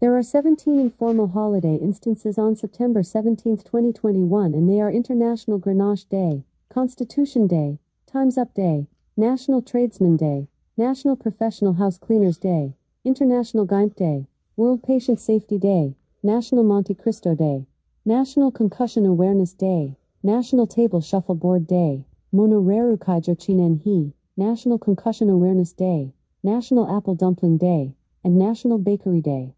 There are 17 informal holiday instances on September 17, 2021, and they are International Grenache Day, Constitution Day, Time's Up Day, National Tradesman Day, National Professional House Cleaners Day, International GIMP Day, World Patient Safety Day, National Monte Cristo Day, National Concussion Awareness Day, National Table Shuffleboard Day, Monoreru Kaijochinen He, National Concussion Awareness Day, National Apple Dumpling Day, and National Bakery Day.